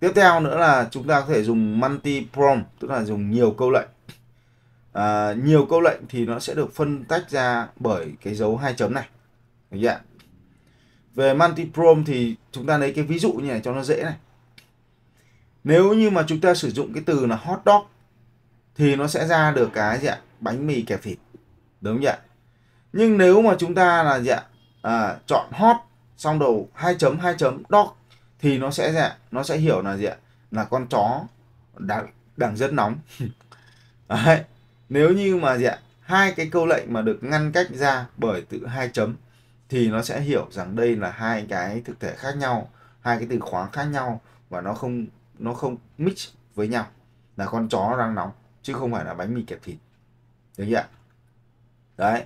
tiếp theo nữa là chúng ta có thể dùng multi prompt tức là dùng nhiều câu lệnh. À, nhiều câu lệnh thì nó sẽ được phân tách ra bởi cái dấu hai chấm này. Được chưa? về multi prompt thì chúng ta lấy cái ví dụ như này cho nó dễ này. Nếu như mà chúng ta sử dụng cái từ là hot dog thì nó sẽ ra được cái gì ạ? Bánh mì kẹp thịt. Đúng không ạ? Nhưng nếu mà chúng ta là gì ạ? À, chọn hot xong đầu hai chấm hai chấm dog thì nó sẽ dạ, nó sẽ hiểu là gì ạ? Là con chó đang đang rất nóng. Đấy. nếu như mà gì ạ? Hai cái câu lệnh mà được ngăn cách ra bởi từ hai chấm thì nó sẽ hiểu rằng đây là hai cái thực thể khác nhau hai cái từ khóa khác nhau và nó không nó không mix với nhau. Là con chó đang nóng chứ không phải là bánh mì kẹp thịt. Được chưa đấy.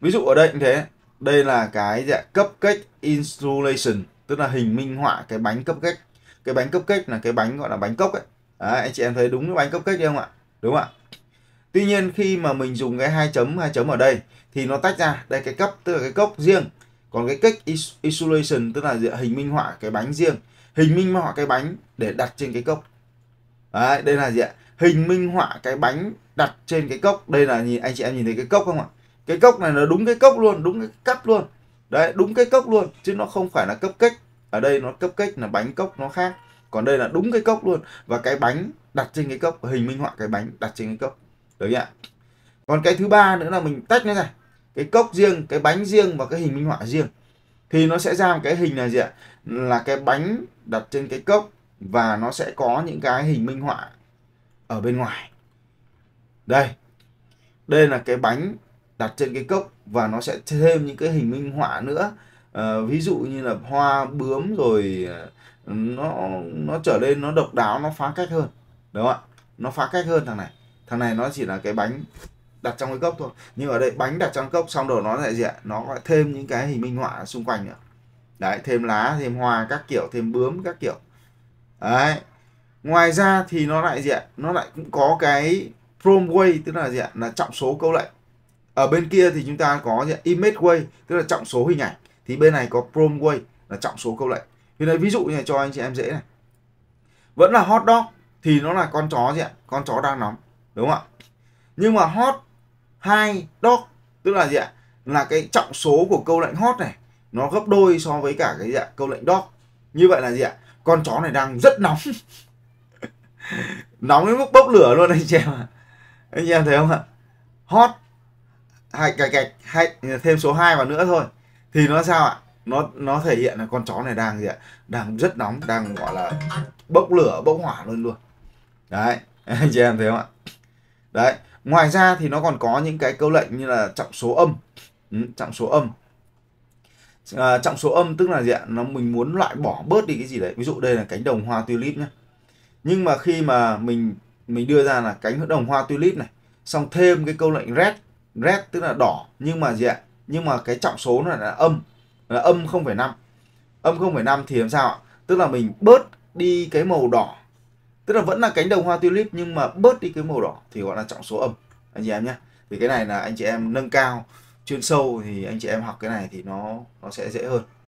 Ví dụ ở đây cũng thế. Đây là cái dạ, cấp cách insulation tức là hình minh họa cái bánh cấp cách cái bánh cấp cách là cái bánh gọi là bánh cốc ấy. Đấy, anh chị em thấy đúng cái bánh cấp cách không ạ? Đúng không ạ? Tuy nhiên khi mà mình dùng cái hai chấm hai chấm ở đây thì nó tách ra. Đây cái cấp tức là cái cốc riêng. Còn cái cách isolation tức là hình minh họa cái bánh riêng. Hình minh họa cái bánh để đặt trên cái cốc. Đấy, đây là gì ạ? Hình minh họa cái bánh đặt trên cái cốc. Đây là nhìn anh chị em nhìn thấy cái cốc không ạ? Cái cốc này nó đúng cái cốc luôn đúng cái cắt luôn đấy, đúng cái cốc luôn, chứ nó không phải là cấp cách ở đây nó cấp cách là bánh cốc nó khác. Còn đây là đúng cái cốc luôn. Và cái bánh đặt trên cái cốc, hình minh họa cái bánh đặt trên cái cốc. Được chưa còn cái thứ ba nữa là mình tách nó ra. Cái cốc riêng, cái bánh riêng và cái hình minh họa riêng. Thì nó sẽ ra một cái hình là gì ạ? Là cái bánh đặt trên cái cốc và nó sẽ có những cái hình minh họa ở bên ngoài. Đây. Đây là cái bánh đặt trên cái cốc và nó sẽ thêm những cái hình minh họa nữa. À, ví dụ như là hoa bướm rồi ờ, nó nó trở lên nó độc đáo nó phá cách hơn đúng không ạ? Nó phá cách hơn thằng này. Thằng này nó chỉ là cái bánh đặt trong cái cốc thôi. Nhưng ở đây bánh đặt trong cốc xong rồi nó lại gì ạ? Nó lại thêm những cái hình minh họa xung quanh nữa. Đấy thêm lá thêm hoa các kiểu thêm bướm các kiểu. Đấy. Ngoài ra thì nó lại gì ạ? Nó lại cũng có cái prom way tức là gì ạ? Là trọng số câu lệnh ở bên kia thì chúng ta có image way, tức là trọng số hình ảnh. Thì bên này có prompt way, là trọng số câu lệnh. Thì đây ví dụ như này cho anh chị em dễ này. Vẫn là hot dog, thì nó là con chó gì ạ. Con chó đang nóng, đúng không ạ? Nhưng mà hot hai dog, tức là gì ạ? Là cái trọng số của câu lệnh hot này, nó gấp đôi so với cả cái gì ạ? Câu lệnh dog. Như vậy là gì ạ? Con chó này đang rất nóng. Nóng đến mức bốc lửa luôn anh chị em ạ. Anh chị em thấy không ạ? Hot hai cạch cạch hai thêm số 2 vào nữa thôi. Thì nó sao ạ? Nó nó thể hiện là con chó này đang gì ạ? Đang rất nóng đang gọi là bốc lửa bốc hỏa luôn luôn. Đấy anh chị em thấy không ạ? Đấy ngoài ra thì nó còn có những cái câu lệnh như là trọng số âm. Ừ, trọng số âm. À, trọng số âm tức là gì ạ? Nó mình muốn loại bỏ bớt đi cái gì đấy. Ví dụ đây là cánh đồng hoa tulip nhé nhưng mà khi mà mình mình đưa ra là cánh đồng hoa tulip này xong thêm cái câu lệnh red red tức là đỏ. Nhưng mà gì ạ? Nhưng mà cái trọng số này là âm. Là âm 0,5 âm 0,5 thì làm sao ạ? Tức là mình bớt đi cái màu đỏ. Tức là vẫn là cánh đồng hoa tulip nhưng mà bớt đi cái màu đỏ thì gọi là trọng số âm. Anh chị em nhé. Thì cái này là anh chị em nâng cao chuyên sâu thì anh chị em học cái này thì nó nó sẽ dễ hơn.